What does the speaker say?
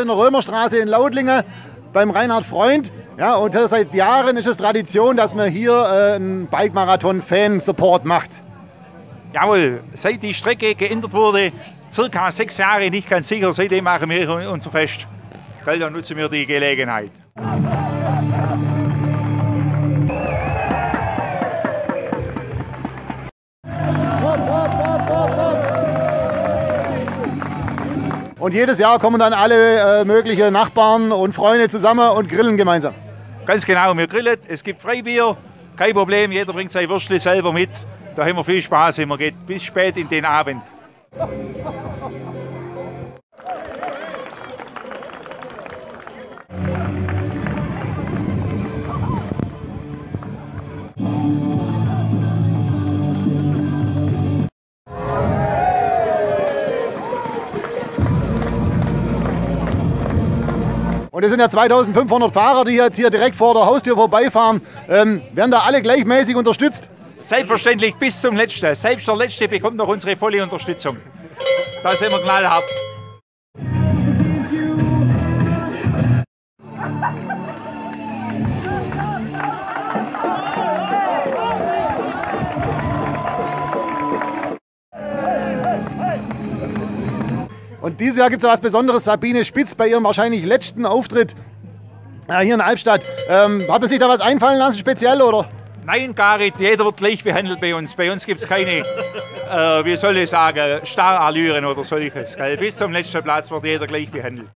in der Römerstraße in Lautlingen beim Reinhard Freund. Ja, und seit Jahren ist es Tradition, dass man hier äh, einen Bike-Marathon-Fan-Support macht. Jawohl, seit die Strecke geändert wurde, circa sechs Jahre, nicht ganz sicher, seitdem machen wir unser Fest. Da nutzen wir die Gelegenheit. Und jedes Jahr kommen dann alle äh, möglichen Nachbarn und Freunde zusammen und grillen gemeinsam. Ganz genau, wir grillen. Es gibt Freibier, kein Problem. Jeder bringt sein Würstchen selber mit. Da haben wir viel Spaß. Wir gehen bis spät in den Abend. Und es sind ja 2500 Fahrer, die jetzt hier direkt vor der Haustür vorbeifahren. Ähm, werden da alle gleichmäßig unterstützt? Selbstverständlich bis zum Letzten. Selbst der Letzte bekommt noch unsere volle Unterstützung. Da sind wir knallhart. Und dieses Jahr gibt es was Besonderes. Sabine Spitz bei ihrem wahrscheinlich letzten Auftritt äh, hier in Albstadt. Ähm, hat man sich da was einfallen lassen, speziell oder? Nein, Garit, jeder wird gleich behandelt bei uns. Bei uns gibt es keine, äh, wie soll ich sagen, Starallüren oder solches. Gell? Bis zum letzten Platz wird jeder gleich behandelt.